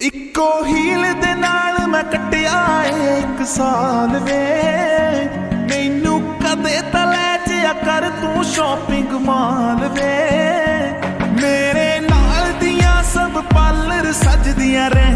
ਇੱਕੋ ਹੀਲ ਦੇ ਨਾਲ ਮੈਂ ਕੱਟਿਆ ਏ ਇੱਕ ਸਾਲ ਵੇ। ਮੈਨੂੰ ਕਦੇ ਤਾਂ ਲੈ ਜਿਆ ਕਰ ਤੂੰ ਸ਼ਾਪਿੰਗ ਮਾਲ ਵੇ। ਮੇਰੇ ਨਾਲ ਦੀਆਂ ਸਭ ਪਾਲਰ ਸਜਦੀਆਂ ਰਹਿ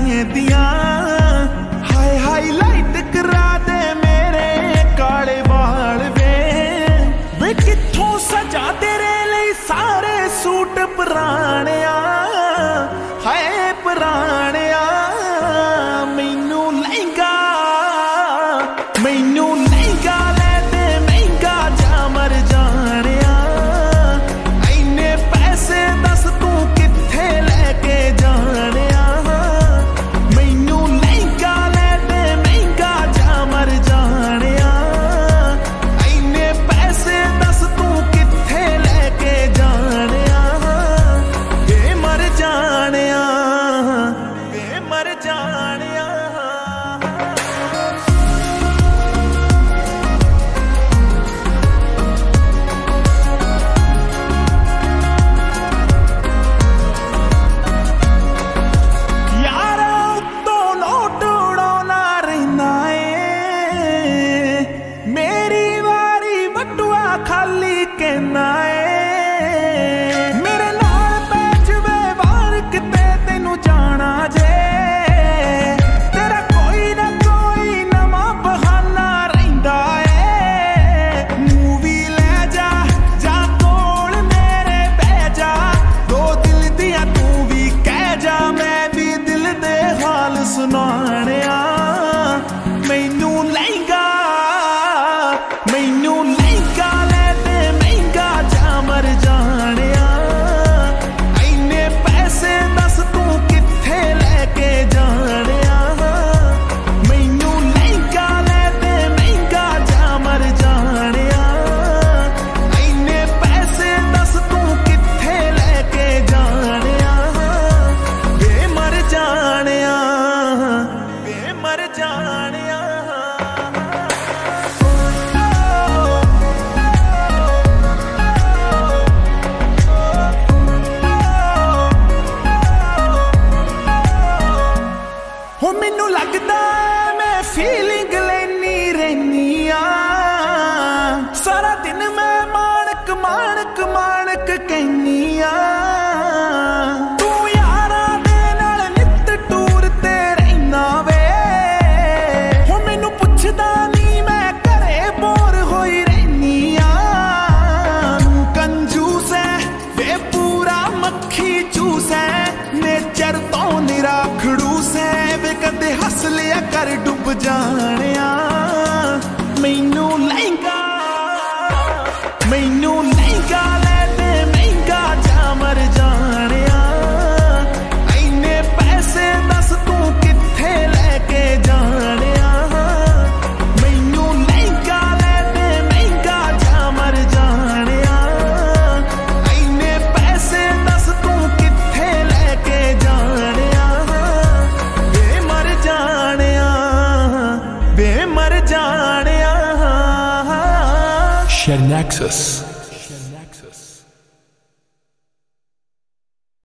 ਤੈਨੂੰ ਜਾਣਾ ਜੇ। ਤੇਰਾ ਕੋਈ ਨਾ ਕੋਈ ਨਵਾਂ ਬਹਾਨਾ ਰਹਿੰਦਾ ਏ। ਮੂਵੀ ਲੈ ਜਾ ਜਾ ਕੋਲ ਮੇਰੇ ਬਹਿ ਜਾ। ਦੋ ਦਿਲ ਦੀਆਂ ਤੂੰ ਵੀ ਕਹਿ ਜਾ, ਮੈਂ ਵੀ ਦਿਲ ਦੇ ਹਾਲ ਸੁਣਾਣਿਆ। ਮੈਨੂੰ ਲਹਿੰਗਾ, ਮੈਨੂੰ ਹੋ ਮੈਨੂੰ ਲੱਗਦਾ ਮੈਂ ਫੀਲਿੰਗ ਲੈਣੀ ਰਹਿਨੀ ਆ। ਸਾਰਾ ਦਿਨ ਮੈਂ ਮਾਣਕ ਮਾਣਕ ਮਾਣਕ ਕਹਿਨੀ ਆ। ਤੂੰ ਯਾਰਾਂ ਦੇ ਨਾਲ ਨਿੱਤ ਟੂਰ ਤੇ ਰਹਿਣਾ ਵੇ। ਉਹ ਮੈਨੂੰ ਪੁੱਛਦਾ ਨਹੀਂ ਮੈਂ ਘਰੇ ਬੋਰ ਹੋਈ ਰਹਿਨੀ ਆ। ਕੰਜੂਸ ਐ, ਵੇ ਪੂਰਾ ਮੱਖੀ ਚੂਸ ਐ ਨੇਚਰ ਤੋਂ ਐ ਹੱਸ ਲਿਆ ਕਰ ਡੁੱਬ ਜਾਣਿਆ। ਮੈਨੂੰ Nexus.